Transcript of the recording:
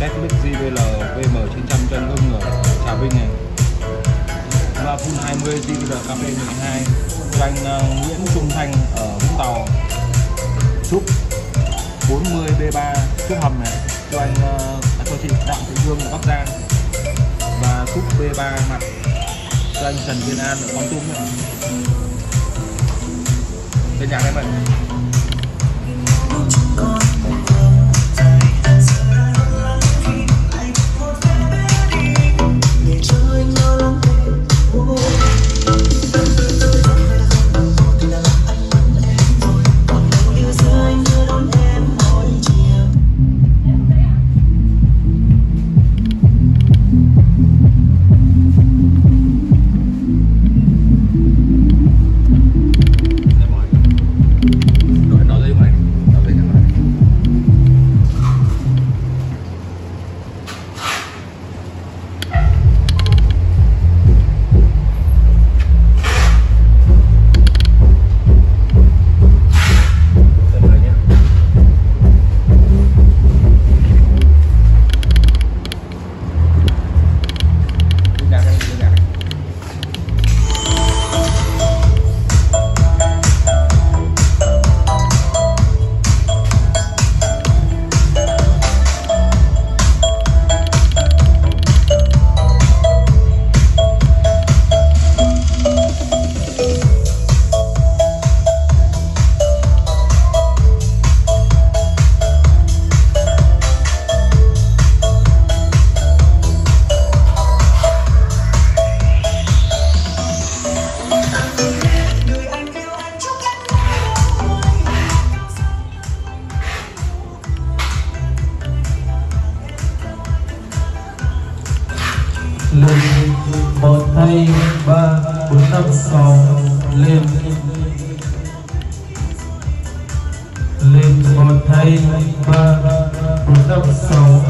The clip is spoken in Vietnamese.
test mic JBL VM900 chân ngưng ở Trà Vinh này. Loa full 20 JBL KP12 cho anh uh, Nguyễn Trung Thanh ở Vũng Tàu. Trúc 40 B3 trước hầm này. Cho anh uh, cho chị Đặng Thị dương ở Bắc Giang. Và Trúc B3 mặt. Cho anh Trần Kiên An ở Con Tum này. Tên nhạc em ơi lên một hai ba, bốn, năm, sáu, lên. Lên một hai ba, bốn, năm, sáu.